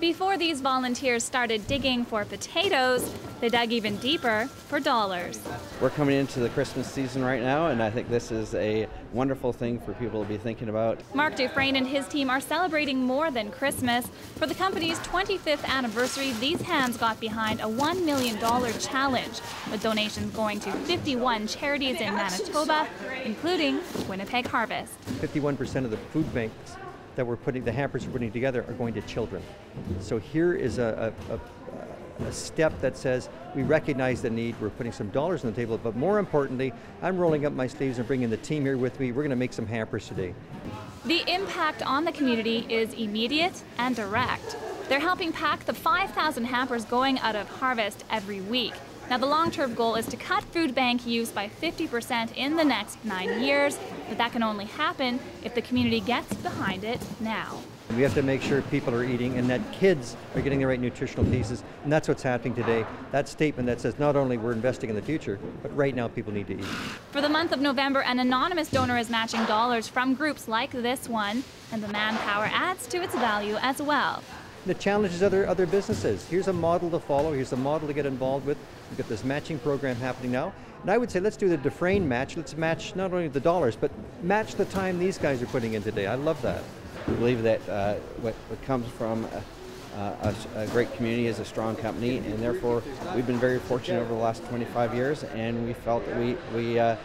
Before these volunteers started digging for potatoes, they dug even deeper for dollars. We're coming into the Christmas season right now, and I think this is a wonderful thing for people to be thinking about. Mark Dufresne and his team are celebrating more than Christmas. For the company's 25th anniversary, these hands got behind a $1 million challenge, with donations going to 51 charities in Manitoba, including Winnipeg Harvest. 51% of the food banks that we're putting, the hampers we're putting together are going to children. So here is a, a, a, step that says we recognize the need, we're putting some dollars on the table, but more importantly, I'm rolling up my sleeves and bringing the team here with me. We're going to make some hampers today. The impact on the community is immediate and direct. They're helping pack the 5,000 hampers going out of harvest every week. Now, the long term goal is to cut food bank use by 50% in the next nine years, but that can only happen if the community gets behind it now. We have to make sure people are eating and that kids are getting the right nutritional pieces, and that's what's happening today. That statement that says not only we're investing in the future, but right now people need to eat. For the month of November, an anonymous donor is matching dollars from groups like this one, and the manpower adds to its value as well. The challenge is other, other businesses. Here's a model to follow, here's a model to get involved with. We've got this matching program happening now. And I would say let's do the Dufresne match. Let's match not only the dollars, but match the time these guys are putting in today. I love that. We believe that uh, what, what, comes from a, a, a, great community is a strong company, and therefore we've been very fortunate over the last 25 years, and we felt that we, we uh,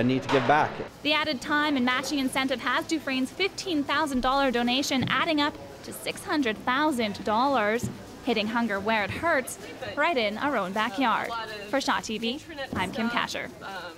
need to give back. The added time and matching incentive has Dufresne's $15,000 donation adding up to $600,000, hitting hunger where it hurts, right in our own backyard. For Shaw TV, I'm Kim Kasher. Um,